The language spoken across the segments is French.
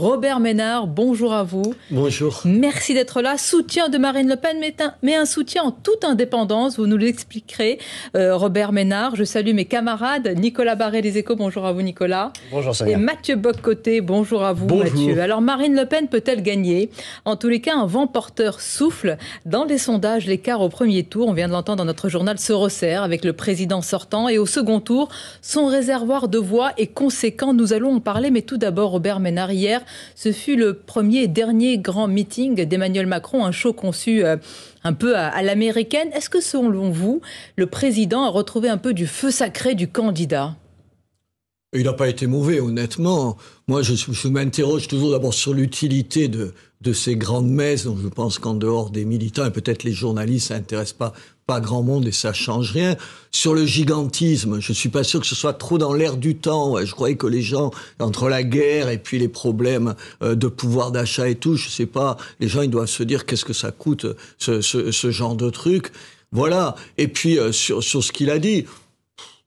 Robert Ménard, bonjour à vous. Bonjour. Merci d'être là. Soutien de Marine Le Pen, mais un, soutien en toute indépendance. Vous nous l'expliquerez, euh, Robert Ménard. Je salue mes camarades. Nicolas Barré des Échos, bonjour à vous, Nicolas. Bonjour, Sonia. Et Mathieu Boccoté, bonjour à vous, Mathieu. Alors, Marine Le Pen peut-elle gagner? En tous les cas, un vent porteur souffle. Dans les sondages, l'écart au premier tour, on vient de l'entendre dans notre journal, se resserre avec le président sortant. Et au second tour, son réservoir de voix est conséquent. Nous allons en parler, mais tout d'abord, Robert Ménard, hier, ce fut le premier et dernier grand meeting d'Emmanuel Macron, un show conçu euh, un peu à, l'américaine. Est-ce que selon vous, le président a retrouvé un peu du feu sacré du candidat? Il n'a pas été mauvais, honnêtement. Moi, je, je m'interroge toujours d'abord sur l'utilité de, de ces grandes messes. Je pense qu'en dehors des militants et peut-être les journalistes, ça n'intéresse pas pas grand monde et ça change rien. Sur le gigantisme, je suis pas sûr que ce soit trop dans l'air du temps. Je croyais que les gens, entre la guerre et puis les problèmes euh, de pouvoir d'achat et tout, je sais pas, les gens ils doivent se dire qu'est-ce que ça coûte ce, ce, ce genre de truc. Voilà. Et puis euh, sur, sur ce qu'il a dit,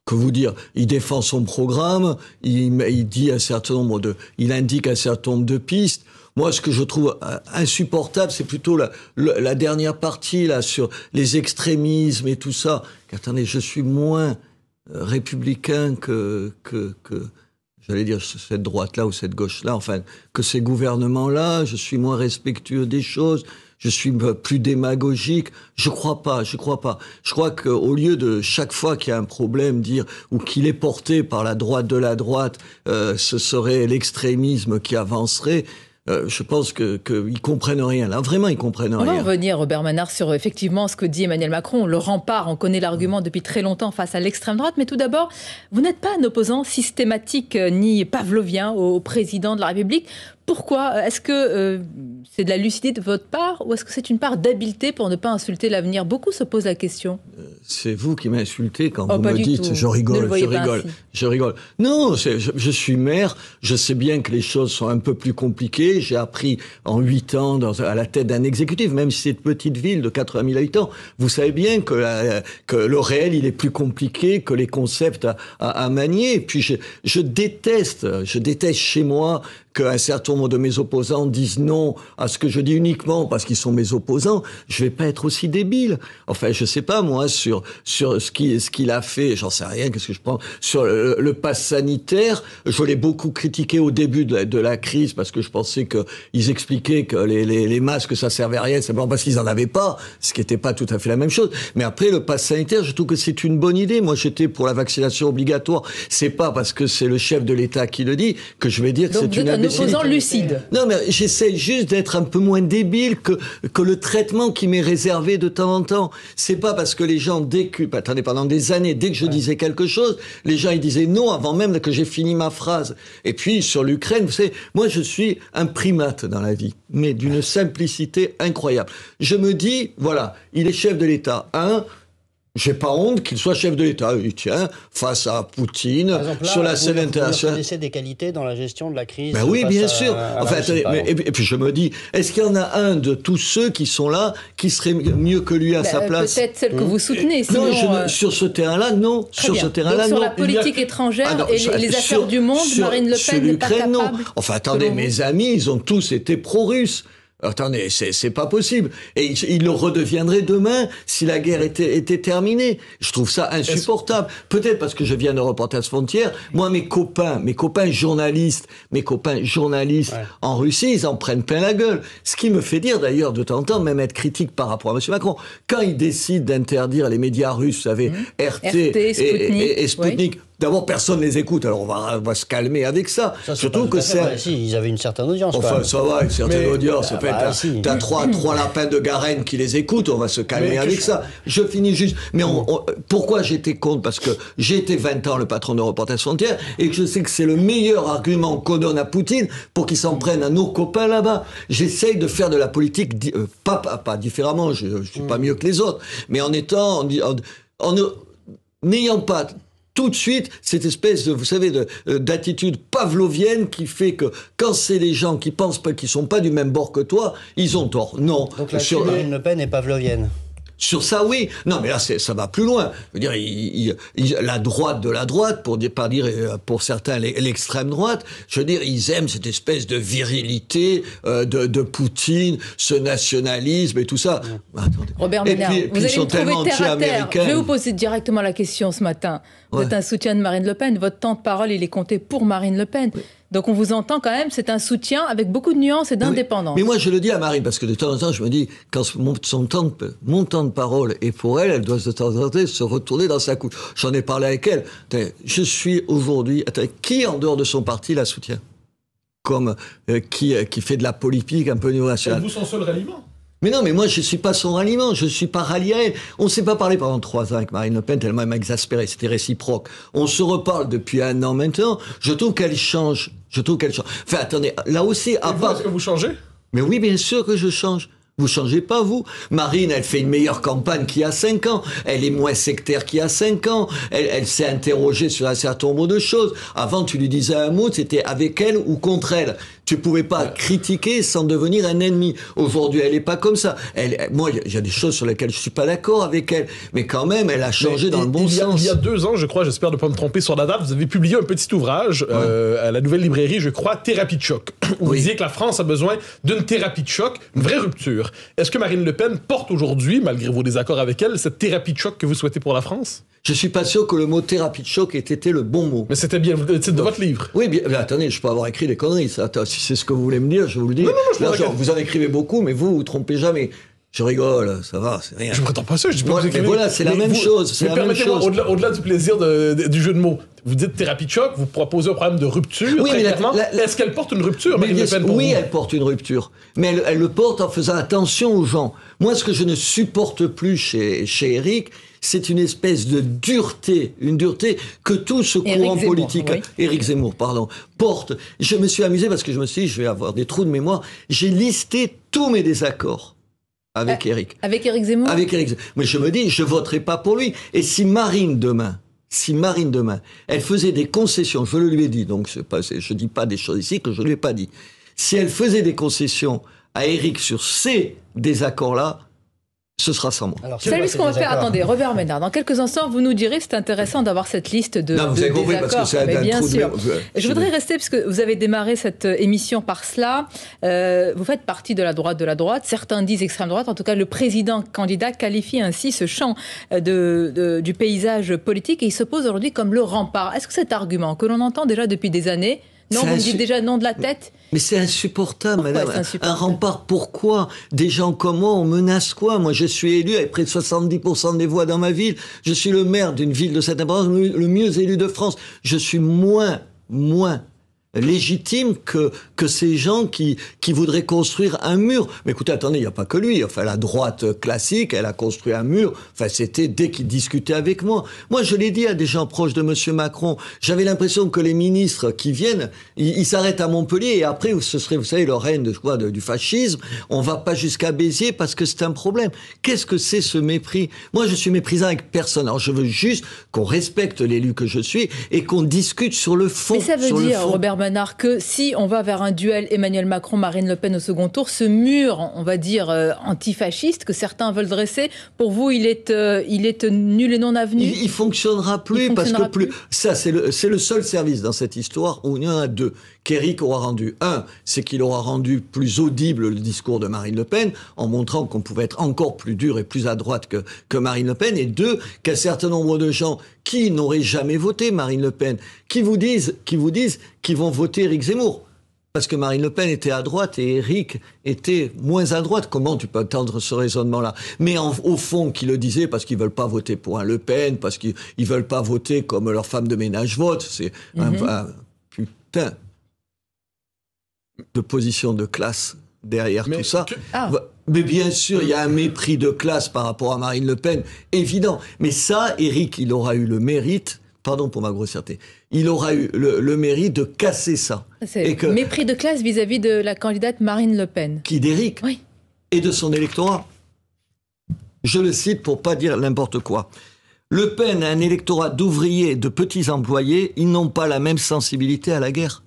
que vous dire Il défend son programme, il, dit un certain nombre de, il indique un certain nombre de pistes. Moi, ce que je trouve euh, insupportable, c'est plutôt la, dernière partie là sur les extrémismes et tout ça. Attendez, je suis moins euh, républicain que que, que j'allais dire cette droite-là ou cette gauche-là, enfin que ces gouvernements-là. Je suis moins respectueux des choses je suis plus démagogique. Je crois pas, je crois pas. Je crois qu'au lieu de chaque fois qu'il y a un problème dire ou qu'il est porté par la droite de la droite, euh, ce serait l'extrémisme qui avancerait. Euh, je pense qu'ils que comprennent rien. Là, vraiment, ils comprennent rien. On va revenir, Robert Manard, sur effectivement ce que dit Emmanuel Macron. Le rempart, on connaît l'argument depuis très longtemps face à l'extrême droite. Mais tout d'abord, vous n'êtes pas un opposant systématique euh, ni pavlovien au président de la République. Pourquoi Est-ce que euh, c'est de la lucidité de votre part ou est-ce que c'est une part d'habileté pour ne pas insulter l'avenir? Beaucoup se posent la question. Euh, c'est vous qui m'insultez quand oh, vous me dites je rigole, je rigole, je rigole. Non, je, je, suis maire, je sais bien que les choses sont un peu plus compliquées. J'ai appris en huit ans dans, à la tête d'un exécutif, même si c'est une petite ville de 80 000 habitants. Vous savez bien que, que le réel, il est plus compliqué que les concepts à, à, à manier. Et puis je, je déteste, je déteste chez moi qu'un certain nombre de mes opposants disent non à ce que je dis uniquement parce qu'ils sont mes opposants, je vais pas être aussi débile. Enfin, je sais pas moi sur sur ce qui ce qu'il a fait, j'en sais rien. Qu'est-ce que je prends sur le, le pass sanitaire Je l'ai beaucoup critiqué au début de la, de la crise parce que je pensais que ils expliquaient que les, les, les masques ça servait à rien simplement parce qu'ils en avaient pas, ce qui n'était pas tout à fait la même chose. Mais après le pass sanitaire, je trouve que c'est une bonne idée. Moi, j'étais pour la vaccination obligatoire. C'est pas parce que c'est le chef de l'État qui le dit que je vais dire que c'est une opposant lucide. Non, mais j'essaie juste d'être un peu moins débile que, que le traitement qui m'est réservé de temps en temps. C'est pas parce que les gens, dès attendez, pendant des années, dès que je disais quelque chose, les gens, ils disaient non avant même que j'ai fini ma phrase. Et puis, sur l'Ukraine, vous savez, moi, je suis un primate dans la vie, mais d'une simplicité incroyable. Je me dis, voilà, il est chef de l'État. Un, j'ai pas honte qu'il soit chef de l'État. Il tient face à Poutine sur la scène internationale. Vous des qualités dans la gestion de la crise. Ben oui, bien sûr. enfin, et, puis je me dis, est-ce qu'il y en a un de tous ceux qui sont là qui serait mieux que lui à ben, sa place Peut-être celle que vous soutenez. Sinon, non, euh, sur ce terrain-là, non. sur ce terrain-là, non. Sur la politique étrangère ah et les, affaires du monde, Marine Le Pen n'est pas capable. Non. Enfin, attendez, mes amis, ils ont tous été pro-russes. Attendez, c'est pas possible. Et il, le redeviendrait demain si la guerre était, était terminée. Je trouve ça insupportable. Peut-être parce que je viens de Reporters Frontières. Moi, mes copains, mes copains journalistes, mes copains journalistes en Russie, ils en prennent plein la gueule. Ce qui me fait dire d'ailleurs de temps en temps, même être critique par rapport à M. Macron. Quand il décide d'interdire les médias russes, vous savez, mmh. RT, et, Sputnik D'abord, personne ne les écoute, alors on va, va se calmer avec ça. Surtout que c'est. si, ils avaient une certaine audience. Enfin, ça va, une certaine audience. Ah, bah, t'as trois, trois lapins de Garenne qui les écoutent, on va se calmer avec ça. Je finis juste. Mais on, pourquoi j'étais contre? Parce que j'ai été 20 ans le patron de Reporters Frontières et que je sais que c'est le meilleur argument qu'on donne à Poutine pour qu'il s'en prenne à nos copains là-bas. J'essaye de faire de la politique, euh, pas, pas, différemment, je ne suis pas mm. mieux que les autres, mais en étant. en, en n'ayant pas tout de suite cette espèce de, vous savez, euh, d'attitude pavlovienne qui fait que quand c'est les gens qui pensent pas qu'ils sont pas du même bord que toi, ils ont tort. Non. Donc la sur... Marine Le Pen est pavlovienne. Sur ça, oui. Non, mais là, ça va plus loin. Je veux dire, il, la droite de la droite, pour pas dire euh, pour certains l'extrême droite, je veux dire, ils aiment cette espèce de virilité euh, de, de, Poutine, ce nationalisme et tout ça. Robert Ménard, vous allez me trouver terre à terre. Je vais vous poser directement la question ce matin. Vous êtes un soutien de Marine Le Pen. Votre temps de parole, il est compté pour Marine Le Pen. Donc on vous entend quand même, c'est un soutien avec beaucoup de nuances et d'indépendance. Mais moi je le dis à Marine, parce que de temps en temps je me dis, quand mon, son temps de, mon temps de parole est pour elle, elle doit de temps en temps se retourner dans sa couche. J'en ai parlé avec elle. Je suis aujourd'hui, qui en dehors de son parti la soutient? Comme euh, qui, euh, qui fait de la politique un peu niveau national. Vous son seul ralliement? Mais non, mais moi, je suis pas son ralliement, je suis pas rallié à elle. On s'est pas parlé pendant trois ans avec Marine Le Pen, tellement elle m'a exaspéré, c'était réciproque. On se reparle depuis un an maintenant. Je trouve qu'elle change. Je trouve qu'elle change. Enfin, attendez, là aussi, à part... Est-ce que vous changez? Mais oui, bien sûr que je change. Vous changez pas, vous. Marine, elle fait une meilleure campagne qu'il y a cinq ans. Elle est moins sectaire qu'il y a cinq ans. Elle, elle s'est interrogée sur un certain nombre de choses. Avant, tu lui disais un mot, c'était avec elle ou contre elle. Tu pouvais pas critiquer sans devenir un ennemi. Aujourd'hui, elle est pas comme ça. Elle, moi, il y a des choses sur lesquelles je suis pas d'accord avec elle, mais quand même, elle a changé dans le bon sens. Il y a deux ans, je crois, j'espère ne pas me tromper sur la date, vous avez publié un petit ouvrage euh, à la nouvelle librairie, je crois, Thérapie de choc. Vous disiez que la France a besoin d'une thérapie de choc, une vraie rupture. Est-ce que Marine Le Pen porte aujourd'hui, malgré vos désaccords avec elle, cette thérapie de choc que vous souhaitez pour la France? Je suis pas sûr que le mot thérapie de choc ait été le bon mot. Mais c'était bien le titre de votre livre. Oui, bien, mais attendez, je peux avoir écrit des conneries. Ça. Si c'est ce que vous voulez me dire, je vous le dis. Non, non, non, vous en écrivez beaucoup, mais vous, vous trompez jamais. Je rigole, ça va, c'est rien. Je ne prétends pas ça, je dis pas que vous voilà, c'est la même chose. C'est la même chose. Au-delà, du plaisir du jeu de mots, vous dites thérapie de choc, vous proposez un problème de rupture. Oui, mais Est-ce qu'elle porte une rupture, Marine Le Pen, Oui, elle porte une rupture. Mais elle, elle, le porte en faisant attention aux gens. Moi, ce que je ne supporte plus chez, chez Eric, c'est une espèce de dureté, une dureté que tout ce courant politique, Éric Zemmour, pardon, porte. Je me suis amusé parce que je me suis dit, je vais avoir des trous de mémoire. J'ai listé tous mes désaccords avec Éric. Euh, avec Éric Zemmour? Avec Éric Zemmour. Mais je me dis, je voterai pas pour lui. Et si Marine demain, si Marine demain, elle faisait des concessions, je le lui ai dit, donc je ne dis pas des choses ici que je ne lui ai pas dit. Si elle faisait des concessions à Éric sur ces désaccords-là, ce sera sans moi. Alors, savez ce qu'on va faire Attendez, Robert Ménard, dans quelques instants, vous nous direz, c'est intéressant d'avoir cette liste de. Non, vous avez compris, parce que c'est bien sûr. Je voudrais rester, puisque vous avez démarré cette euh, émission par cela. Euh, vous faites partie de la droite de la droite. Certains disent extrême droite. En tout cas, le président candidat qualifie ainsi ce champ euh, de, du paysage politique et il se pose aujourd'hui comme le rempart. Est-ce que cet argument que l'on entend déjà depuis des années non, vous me dites déjà non de la tête Mais c'est insupportable, madame. Un rempart, pourquoi Des gens comme moi, on menace quoi? Moi, je suis élu avec près de 70% des voix dans ma ville. Je suis le maire d'une ville de cette importance, le mieux élu de France. Je suis moins, moins légitime que, que ces gens qui, qui voudraient construire un mur. Mais écoutez, attendez, il n'y a pas que lui. Enfin, la droite classique, elle a construit un mur. Enfin, c'était dès qu'il discutait avec moi. Moi, je l'ai dit à des gens proches de Monsieur Macron. J'avais l'impression que les ministres qui viennent, ils s'arrêtent à Montpellier et après, ce serait, vous savez, le règne de quoi, du fascisme. On va pas jusqu'à Béziers parce que c'est un problème. Qu'est-ce que c'est ce mépris? Moi, je suis méprisant avec personne. Alors, je veux juste qu'on respecte l'élu que je suis et qu'on discute sur le fond. Mais ça veut dire, Robert que si on va vers un duel Emmanuel Macron-Marine Le Pen au second tour, ce mur, on va dire, euh, antifasciste que certains veulent dresser, pour vous, il est, euh, il est nul et non avenu? Il, fonctionnera plus parce que plus. Ça, c'est le, le seul service dans cette histoire où il y en a deux qu'Éric aura rendu. Un, c'est qu'il aura rendu plus audible le discours de Marine Le Pen en montrant qu'on pouvait être encore plus dur et plus à droite que, que Marine Le Pen. Et deux, qu'un certain nombre de gens qui n'auraient jamais voté Marine Le Pen, qui vous disent, qui vous disent, qu'ils vont voter Éric Zemmour. Parce que Marine Le Pen était à droite et Éric était moins à droite. Comment tu peux entendre ce raisonnement-là? Mais au fond, qui le disait parce qu'ils veulent pas voter pour un Le Pen, parce qu'ils veulent pas voter comme leur femme de ménage vote. C'est un, mhm. un, putain de position de classe derrière tout ça. Ah. Mais bien sûr, il y a un mépris de classe par rapport à Marine Le Pen, évident. Mais ça, Eric, il aura eu le mérite, pardon pour ma grossièreté, il aura eu le, mérite de casser ça. Et que, mépris de classe vis-à-vis de la candidate Marine Le Pen. Qui d'Eric oui. et de son électorat. Je le cite pour pas dire n'importe quoi. Le Pen a un électorat d'ouvriers, de petits employés, ils n'ont pas la même sensibilité à la guerre.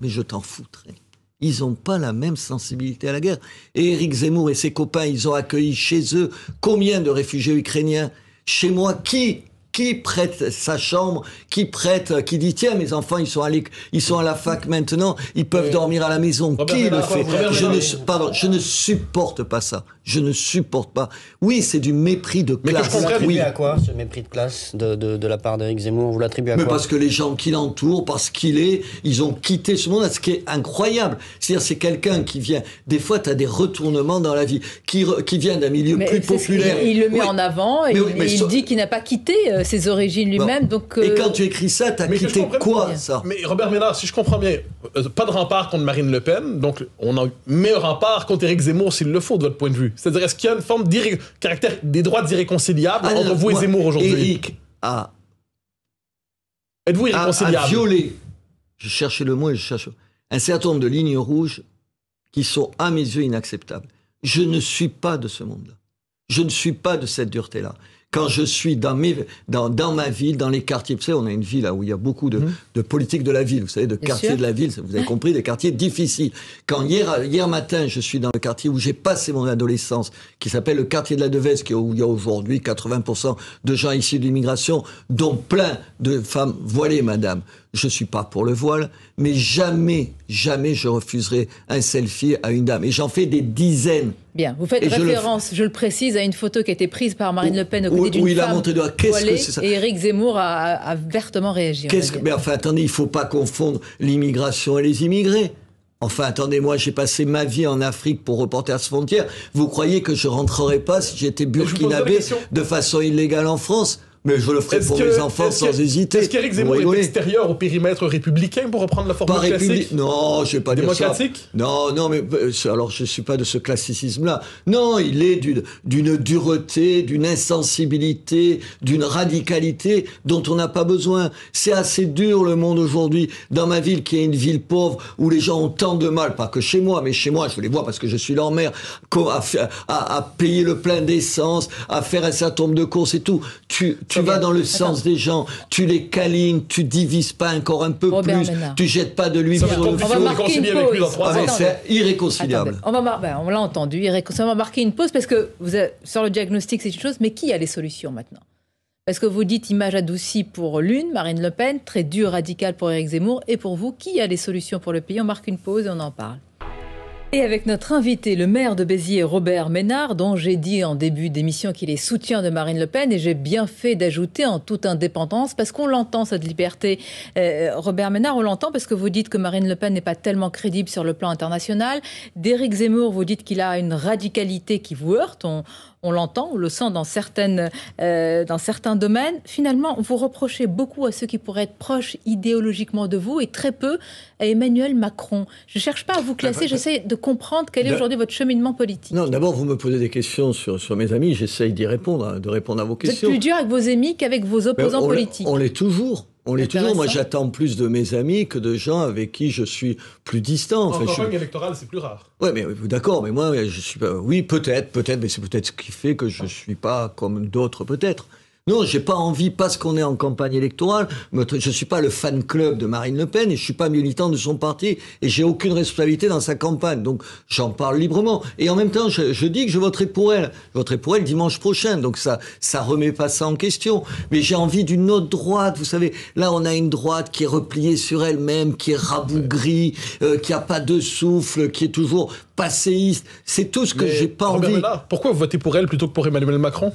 Mais je t'en foutrais. ils n'ont pas la même sensibilité à la guerre. Et Éric Zemmour et ses copains, ils ont accueilli chez eux combien de réfugiés ukrainiens? Chez moi, qui? Qui prête sa chambre, qui prête, qui dit tiens mes enfants ils sont à ils sont à la fac maintenant, ils peuvent dormir à la maison. qui le fait? Je ne pardon, je ne supporte pas ça. Je ne supporte pas. Oui, c'est du mépris de classe. Mais vous l'attribuez oui. à quoi ce mépris de classe de, de, de la part d'Éric Zemmour? Vous l'attribuez à Mais quoi? parce que les gens qui l'entourent, parce qu'il est, ils ont quitté ce monde. Ce qui est incroyable, c'est-à-dire c'est quelqu'un qui vient. Des fois, tu as des retournements dans la vie, qui qui vient d'un milieu plus populaire. Il, le met en avant. et il, dit qu'il n'a pas quitté euh, ses origines lui-même. Donc. Et quand euh, tu écris ça, tu as quitté quoi ça Mais Robert Ménard, si je comprends bien, euh, pas de rempart contre Marine Le Pen, donc on a met un rempart contre Éric Zemmour s'il le faut de votre point de vue. C'est-à-dire, est-ce qu'il y a une forme de caractère des droits irréconciliables ah, entre vous et Zemmour aujourd'hui? Éric a. Êtes-vous irréconciliable a, violé, je cherchais le mot et je cherche un certain nombre de lignes rouges qui sont à mes yeux inacceptables. Je ne suis pas de ce monde-là. Je ne suis pas de cette dureté-là quand je suis dans, mes, dans, dans, ma ville, dans les quartiers, vous savez, on a une ville là, où il y a beaucoup de, mmh. de politique de la ville, vous savez, de quartiers de la ville, vous avez compris, des quartiers difficiles. Quand hier, hier matin, je suis dans le quartier où j'ai passé mon adolescence, qui s'appelle le quartier de la Devèze, où il y a aujourd'hui 80% de gens issus de l'immigration, dont plein de femmes voilées, madame. Je suis pas pour le voile, mais jamais, jamais je refuserai un selfie à une dame. Et j'en fais des dizaines. Bien, vous faites référence, je le... précise, à une photo qui a été prise par Marine Le Pen au côté d'une femme. a montré de Qu'est-ce que c'est ça Et Éric Zemmour a, vertement réagi. Qu'est-ce que... Mais enfin, attendez, il faut pas confondre l'immigration et les immigrés. Enfin, attendez, moi, j'ai passé ma vie en Afrique pour Reporters frontières. Vous croyez que je rentrerai pas si j'étais burkinabé de façon illégale en France? Mais je le ferai pour mes enfants sans hésiter. Est-ce qu'Éric Zemmour est extérieur au périmètre républicain pour reprendre la formule pas classique Non, je vais pas dire ça. Non, non, mais euh, alors je suis pas de ce classicisme-là. Non, il est d'une dureté, d'une insensibilité, d'une radicalité dont on n'a pas besoin. C'est assez dur le monde aujourd'hui. Dans ma ville, qui est une ville pauvre, où les gens ont tant de mal, pas que chez moi, mais chez moi, je les vois parce que je suis leur mère, à, à, à payer le plein d'essence, à faire un certain nombre de courses et tout. tu tu vas dans le sens des gens, tu les câlines, tu divises pas encore un peu plus, tu jettes pas de l'huile sur le feu. Ah, c'est irréconciliable. on va ben, on l'a entendu, irréconciliable. On va marquer une pause parce que vous sur le diagnostic, c'est une chose, mais qui a les solutions maintenant? Parce que vous dites image adoucie pour l'une, Marine Le Pen, très dure, radicale pour Éric Zemmour, et pour vous, qui a les solutions pour le pays? On marque une pause et on en parle. Et avec notre invité, le maire de Béziers, Robert Ménard, dont j'ai dit en début d'émission qu'il est soutien de Marine Le Pen, et j'ai bien fait d'ajouter en toute indépendance, parce qu'on l'entend, cette liberté. Euh, Robert Ménard, on l'entend parce que vous dites que Marine Le Pen n'est pas tellement crédible sur le plan international. D'Éric Zemmour, vous dites qu'il a une radicalité qui vous heurte. On l'entend, on le sent dans, certaines, euh, dans certains domaines. Finalement, vous reprochez beaucoup à ceux qui pourraient être proches idéologiquement de vous et très peu à Emmanuel Macron. Je ne cherche pas à vous classer, bah, bah, j'essaie de comprendre quel est aujourd'hui votre cheminement politique. Non, d'abord, vous me posez des questions sur, sur mes amis, j'essaye d'y répondre, hein, de répondre à vos questions. Vous êtes plus dur avec vos amis qu'avec vos opposants politiques. On l'est toujours. On l'est toujours. Moi, j'attends plus de mes amis que de gens avec qui je suis plus distant. En campagne électorale, c'est plus rare. Oui, mais d'accord, mais moi, je suis pas. Oui, peut-être, peut-être, mais c'est peut-être ce qui fait que je ne suis pas comme d'autres, peut-être. Non, j'ai pas envie, parce qu'on est en campagne électorale, je suis pas le fan club de Marine Le Pen et je suis pas militant de son parti et j'ai aucune responsabilité dans sa campagne. Donc, j'en parle librement. Et en même temps, je, dis que je voterai pour elle. Je voterai pour elle dimanche prochain. Donc, ça, ça remet pas ça en question. Mais j'ai envie d'une autre droite. Vous savez, là, on a une droite qui est repliée sur elle-même, qui est rabougrie, euh, qui a pas de souffle, qui est toujours passéiste. C'est tout ce que j'ai pas envie. pourquoi vous votez pour elle plutôt que pour Emmanuel Macron?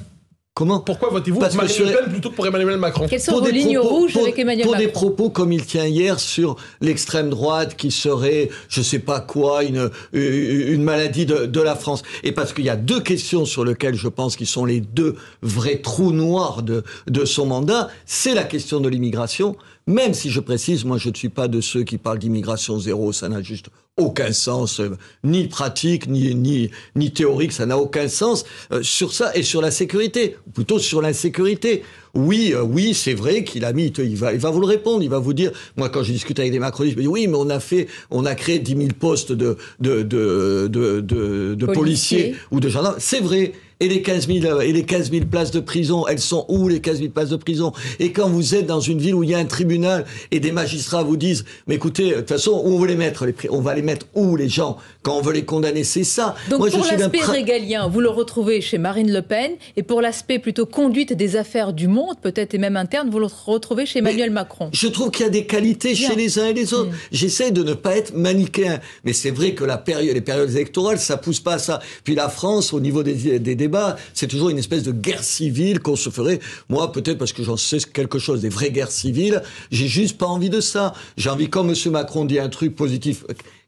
Comment Pourquoi votez-vous pour Marine Le Pen plutôt que pour Emmanuel Macron Quelles sont vos lignes rouges avec Emmanuel Macron Pour des propos comme il tient hier sur l'extrême droite qui serait, je sais pas quoi, une, une maladie de, de la France. Et parce qu'il y a deux questions sur lesquelles je pense qu'ils sont les deux vrais trous noirs de, de son mandat. C'est la question de l'immigration même si je précise, moi je ne suis pas de ceux qui parlent d'immigration zéro, ça n'a juste aucun sens, euh, ni pratique, ni, ni, ni théorique, ça n'a aucun sens euh, sur ça et sur la sécurité, ou plutôt sur l'insécurité. oui, euh, oui, c'est vrai qu'il a mis, il va, il va vous le répondre, il va vous dire, moi quand je discute avec des macronistes, je me dis, oui, mais on a fait, on a créé 10 000 postes de, de, de, de, de policiers ou de gendarmes. C'est vrai. Et les 15 000, euh, et les 15 000 places de prison, elles sont où les 15 000 places de prison? Et quand vous êtes dans une ville où il y a un tribunal et des magistrats vous disent, mais écoutez, de toute façon, où on veut les mettre les, On va les mettre où les gens quand on veut les condamner? C'est ça. Donc Moi, pour l'aspect régalien, vous le retrouvez chez Marine Le Pen, et pour l'aspect plutôt conduite des affaires du monde, peut-être et même interne, vous le retrouvez chez Emmanuel Macron. Je trouve qu'il y a des qualités chez les uns et les autres. Mm. J'essaie de ne pas être manichéen, mais c'est vrai que la période, les périodes électorales, ça pousse pas à ça. Puis la France, au niveau des, des débats, c'est toujours une espèce de guerre civile qu'on se ferait. Moi, peut-être parce que j'en sais quelque chose des vraies guerres civiles, j'ai juste pas envie de ça. J'ai envie, quand M. Macron dit un truc positif,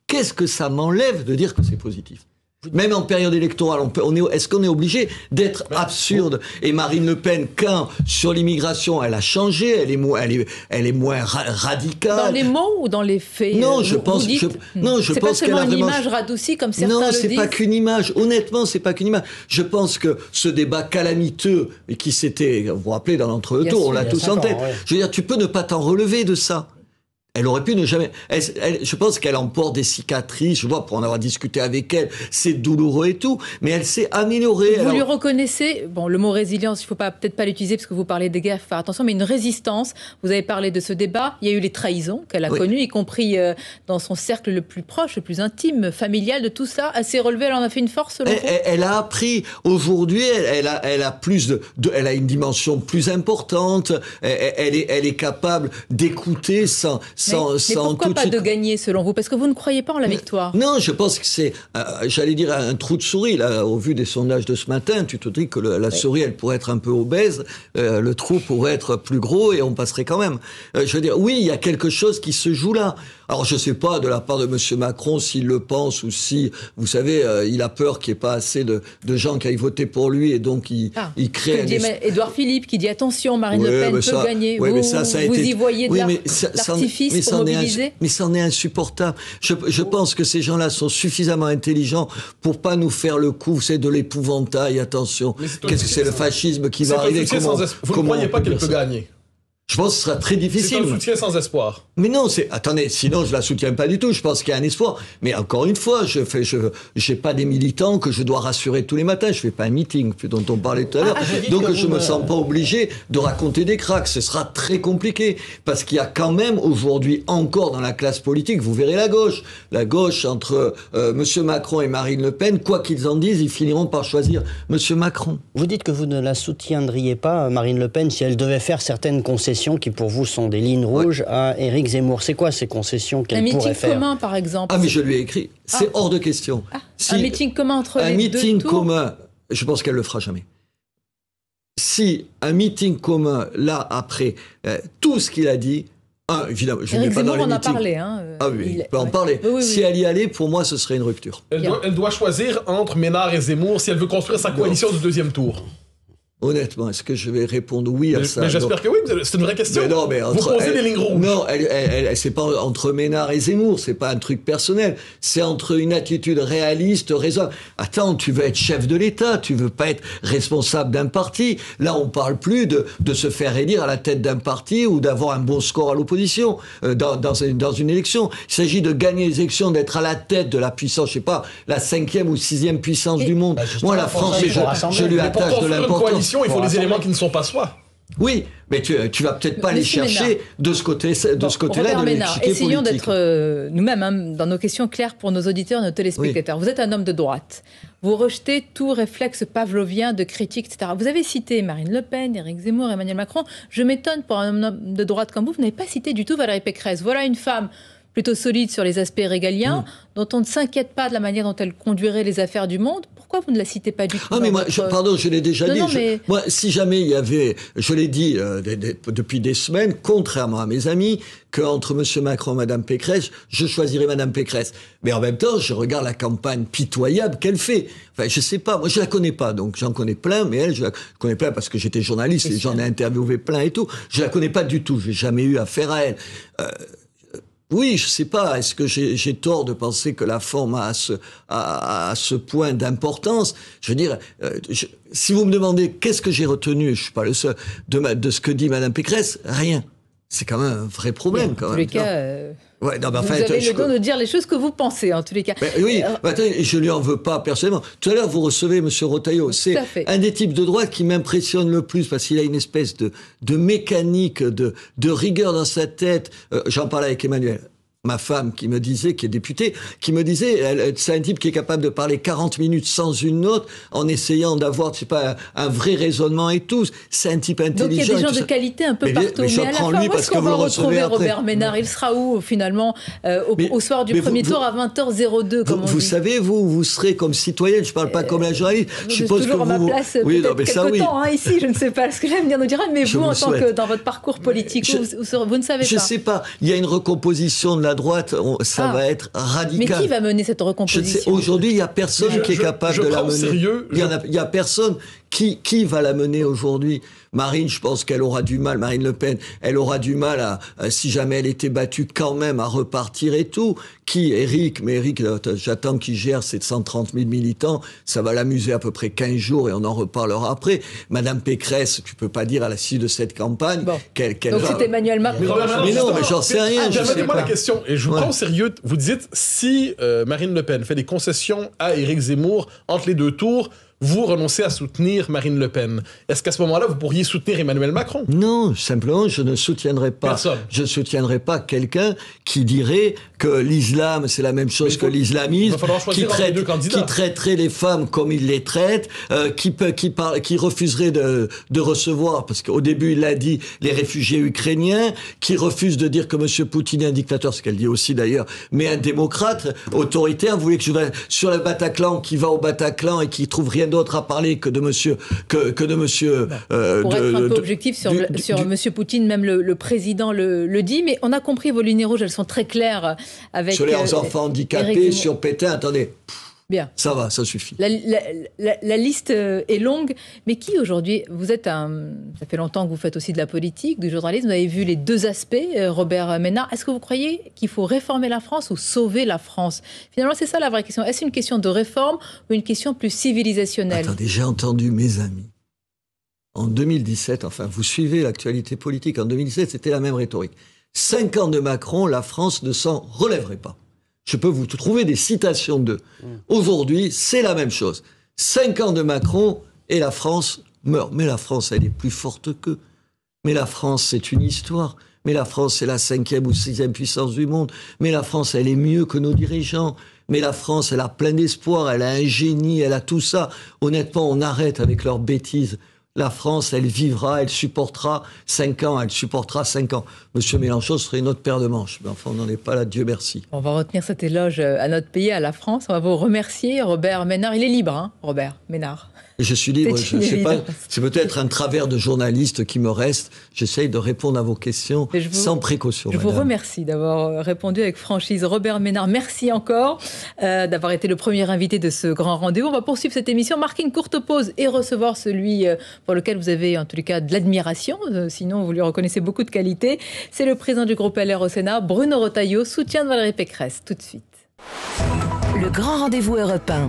qu'est-ce que ça m'enlève de dire que c'est positif? Même en période électorale, on, on est, est-ce qu'on est obligé d'être absurde Et Marine Le Pen, quand sur l'immigration, elle a changé, elle est moins, elle est, elle est moins radicale. Dans les mots ou dans les faits Non, je pense, je, non, je pense pas seulement une image radoucie comme certains non, le disent. Non, c'est pas qu'une image. Honnêtement, c'est pas qu'une image. Je pense que ce débat calamiteux qui s'était, vous vous rappelez, dans l'entre-deux-tours, on l'a tous en tête. Je veux dire, tu peux ne pas t'en relever de ça. Elle aurait pu ne jamais. je pense qu'elle emporte des cicatrices. Je vois pour en avoir discuté avec elle, c'est douloureux et tout, mais elle s'est améliorée. Vous lui reconnaissez, bon, le mot résilience, il faut pas peut-être pas l'utiliser parce que vous parlez des guerres, faire attention, mais une résistance. Vous avez parlé de ce débat. Il y a eu les trahisons qu'elle a connues, y compris euh, dans son cercle le plus proche, le plus intime, familial, de tout ça. Elle s'est relevée, elle en a fait une force. Elle, elle, a appris. Aujourd'hui, elle, a, elle a plus de, elle a une dimension plus importante. Elle, est, elle est capable d'écouter sans mais, pourquoi pas de gagner selon vous? Parce que vous ne croyez pas en la victoire. Non, je pense que c'est, euh, j'allais dire, un trou de souris. Là, au vu des sondages de ce matin, tu te dis que la souris, elle pourrait être un peu obèse, euh, le trou pourrait être plus gros et on passerait quand même. Euh, je veux dire, oui, il y a quelque chose qui se joue là. Alors je ne sais pas de la part de M. Macron s'il le pense ou si, vous savez, il a peur qu'il n'y ait pas assez de, gens qui aillent voter pour lui et donc il, ah, il crée... Un... Édouard Philippe qui dit attention, Marine Le Pen peut gagner. vous, mais ça, ça a vous y voyez de l'artifice mais c'en est insupportable. Je, pense que ces gens-là sont suffisamment intelligents pour pas nous faire le coup, c'est de l'épouvantail, attention. Qu'est-ce que c'est le fascisme qui va arriver? Vous ne croyez pas qu'elle peut gagner? Je pense que ce sera très difficile. C'est un soutien sans espoir. Mais non, c'est attendez, sinon je la soutiens pas du tout. Je pense qu'il y a un espoir. Mais encore une fois, je fais, je, j'ai pas des militants que je dois rassurer tous les matins. Je fais pas un meeting dont on parlait tout à l'heure. Ah, Donc je me sens pas obligé de raconter des cracks. Ce sera très compliqué parce qu'il y a quand même aujourd'hui encore dans la classe politique, vous verrez la gauche, la gauche entre euh, Monsieur Macron et Marine Le Pen, quoi qu'ils en disent, ils finiront par choisir Monsieur Macron. Vous dites que vous ne la soutiendriez pas, Marine Le Pen, si elle devait faire certaines concessions qui pour vous sont des lignes rouges à Éric Zemmour. C'est quoi ces concessions qu'elle pourrait faire Un meeting commun, par exemple. Ah, mais je lui ai écrit. C'est ah. hors de question. Ah, un meeting commun entre un les meeting deux commun, je pense qu'elle le fera jamais. Si un meeting commun, là, après euh, tout ce qu'il a dit, ah, évidemment, je ne vais pas dans les en a parlé. Hein, euh, ah oui, il, peut en parler. si elle y allait, pour moi, ce serait une rupture. Elle doit, elle doit choisir entre Ménard et Zemmour si elle veut construire sa coalition du deuxième tour. Honnêtement, est-ce que je vais répondre oui à ça Mais j'espère que oui, c'est une vraie question. Mais non, mais entre, Vous posez les lignes rouges. Non, elle, elle, c'est pas entre Ménard et Zemmour, c'est pas un truc personnel. C'est entre une attitude réaliste, raisonnable. Attends, tu veux être chef de l'État, tu veux pas être responsable d'un parti. Là, on parle plus de, de se faire élire à la tête d'un parti ou d'avoir un bon score à l'opposition euh, dans, dans, dans, une élection. Il s'agit de gagner les élections, d'être à la tête de la puissance, je sais pas, la cinquième ou sixième puissance du monde. Bah, Moi, la France, je, je, lui attache de l'importance il faut les éléments qui ne sont pas soi. Oui, mais tu, tu vas peut-être pas les chercher de ce côté, de ce côté-là de Essayons d'être euh, nous-mêmes hein, dans nos questions claires pour nos auditeurs, nos téléspectateurs. Vous êtes un homme de droite. Vous rejetez tout réflexe pavlovien de critique, etc. Vous avez cité Marine Le Pen, Éric Zemmour, Emmanuel Macron. Je m'étonne pour un homme de droite comme vous, vous n'avez pas cité du tout Valérie Pécresse. Voilà une femme plutôt solide sur les aspects régaliens, mm. dont on ne s'inquiète pas de la manière dont elle conduirait les affaires du monde pourquoi vous ne la citez pas du tout Ah, mais moi, pardon, je l'ai déjà dit. moi, si jamais il y avait, je l'ai dit euh, depuis des semaines, contrairement à mes amis, qu'entre M. Macron et Mme Pécresse, je choisirais Mme Pécresse. Mais en même temps, je regarde la campagne pitoyable qu'elle fait. Enfin, je sais pas, moi je la connais pas, donc j'en connais plein, mais elle, je la connais plein parce que j'étais journaliste et j'en ai interviewé plein et tout. Je la connais pas du tout, j'ai jamais eu affaire à elle. Euh, Oui, je sais pas. Est-ce que j'ai tort de penser que la forme a ce, a, ce point d'importance? Je veux dire, euh, si vous me demandez qu'est-ce que j'ai retenu, je suis pas le seul, de, de ce que dit Madame Pécresse, rien. C'est quand même un vrai problème, quand même. En tous les cas, euh, ouais, non, bah, vous avez le don de dire les choses que vous pensez, en tous les cas. oui, euh, bah, je lui en veux pas personnellement. Tout à l'heure, vous recevez M. Rotaillot. C'est un des types de droite qui m'impressionne le plus parce qu'il a une espèce de, de mécanique, de, de rigueur dans sa tête. J'en parlais avec Emmanuel ma femme qui me disait, qui est députée, qui me disait, c'est un type qui est capable de parler 40 minutes sans une note, en essayant d'avoir, je sais pas, un, vrai raisonnement et tout. C'est un type intelligent. Donc il y a des gens de qualité un peu partout. Mais, à la fin, où est-ce qu'on va retrouver Robert Ménard Il sera où finalement euh, au, soir du premier tour à 20h02 comme Vous, savez, vous, vous serez comme citoyen. Je parle pas comme la journaliste. Je suppose toujours que vous. ma place. Oui, non, mais ça, oui. temps hein, ici. Je ne sais pas ce que l'avenir nous dira. Mais vous, en tant que dans votre parcours politique, vous, ne savez pas. Je sais pas. Il y a une recomposition de la droite, ça ah. va être radical. Mais qui va mener cette recomposition? Aujourd'hui, il n'y a personne qui est capable de la mener. Sérieux, il n'y a, a, personne qui, qui va la mener aujourd'hui? Marine, je pense qu'elle aura du mal, Marine Le Pen, elle aura du mal à, si jamais elle était battue, quand même à repartir et tout. Qui? Eric Mais Eric, j'attends qu'il gère ses 130 000 militants. Ça va l'amuser à peu près 15 jours et on en reparlera après. Madame Pécresse, tu peux pas dire à la suite de cette campagne qu'elle Donc c'est Emmanuel Macron. Mais, non, mais j'en sais rien. Ah, Permettez-moi la question, et je vous prends au sérieux. Vous dites, si euh, Marine Le Pen fait des concessions à Éric Zemmour entre les deux tours, vous renoncez à soutenir Marine Le Pen. Est-ce qu'à ce, moment-là, vous pourriez soutenir Emmanuel Macron? Non, simplement, je ne soutiendrai pas. Personne. Je ne soutiendrai pas quelqu'un qui dirait que l'islam, c'est la même chose que l'islamisme, qui, traite, qui traiterait les femmes comme il les traite, euh, qui, peut, qui, parle, qui refuserait de, de recevoir, parce qu'au début, il l'a dit, les réfugiés ukrainiens, qui refuse de dire que M. Poutine est un dictateur, ce qu'elle dit aussi d'ailleurs, mais un démocrate autoritaire. Vous voulez que je vais sur le Bataclan, qui va au Bataclan et qui trouve rien d'autre à parler que de monsieur que, que de monsieur euh, pour être un peu objectif sur, sur monsieur Poutine même le, président le, le, dit mais on a compris vos lignes rouges elles sont très claires avec sur les euh, enfants handicapés sur Pétain attendez Bien. Ça va, ça suffit. La, la, liste euh, est longue, mais qui aujourd'hui, vous êtes un, ça fait longtemps que vous faites aussi de la politique, du journalisme, vous avez vu les deux aspects, Robert Ménard. Est-ce que vous croyez qu'il faut réformer la France ou sauver la France? Finalement, c'est ça la vraie question. Est-ce une question de réforme ou une question plus civilisationnelle? Attendez, j'ai entendu mes amis. En 2017, enfin, vous suivez l'actualité politique, en 2017, c'était la même rhétorique. Cinq ans de Macron, la France ne s'en relèverait pas. Je peux vous trouver des citations d'eux. Aujourd'hui, c'est la même chose. Cinq ans de Macron et la France meurt. Mais la France, elle est plus forte qu'eux. Mais la France, c'est une histoire. Mais la France, c'est la cinquième ou sixième puissance du monde. Mais la France, elle est mieux que nos dirigeants. Mais la France, elle a plein d'espoir, elle a un génie, elle a tout ça. Honnêtement, on arrête avec leurs bêtises la France, elle vivra, elle supportera cinq ans, elle supportera cinq ans. Monsieur Mélenchon serait une autre paire de manches. Mais enfin, on n'en est pas là, Dieu merci. On va retenir cet éloge à notre pays, à la France. On va vous remercier, Robert Ménard. Il est libre, hein, Robert Ménard. Je suis libre, je sais pas. C'est peut-être un travers de journaliste qui me reste. J'essaye de répondre à vos questions sans précaution. Je vous remercie d'avoir euh, répondu avec franchise. Robert Ménard, merci encore euh, d'avoir été le premier invité de ce grand rendez-vous. On va poursuivre cette émission, marquer une courte pause et recevoir celui euh, pour lequel vous avez en tous les cas de l'admiration. sinon, vous lui reconnaissez beaucoup de qualités. C'est le président du groupe LR au Sénat, Bruno Rotaillot, soutien de Valérie Pécresse. Tout de suite. Le grand rendez-vous européen.